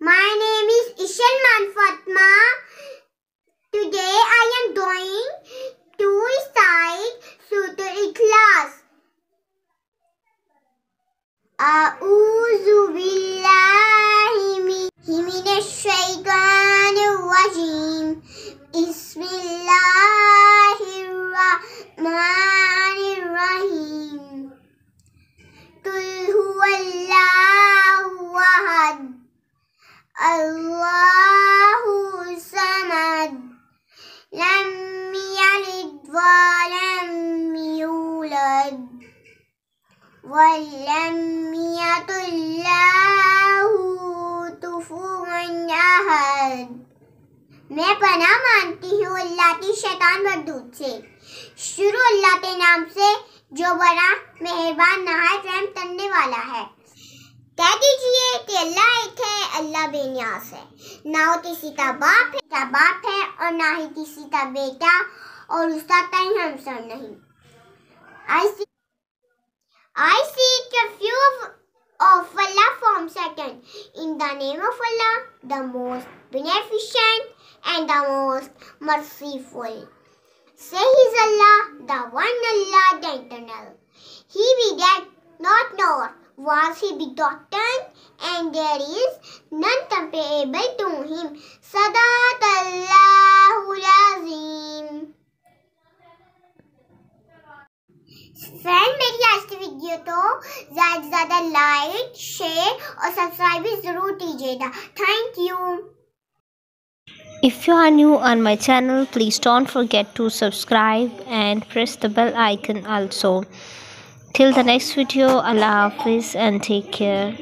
My name is Ishan Manfatma. Today I am going to recite Sutra in class. A'udhu billahi minash shaitanir rajim. Bismillahir rahmanir मैं पना मानती हूँ अल्लाह की शैतान मरदूत से। शुरू अल्लाह के नाम से जो बड़ा, मेहरबान, नहाय रहम करने वाला है। कह दीजिए कि अल्लाह एक है बेनियास है ना वो किसी का बाप है का बाप है और ना ही किसी का बेटा और उसका कहीं नहीं see, I seek a few of, of Allah from Satan. In the name of Allah, the most beneficent and the most merciful. Say His Allah, the one Allah, the eternal. He begat not nor was he begotten, and there is none comparable to him. Sadat Allahul Azim. Friend मेरी आज की video तो ज़्यादा से ज़्यादा like share और subscribe भी ज़रूर कीजिएगा thank you If you are new on my channel, please don't forget to subscribe and press the bell icon also. Till the next video, Allah Hafiz and take care.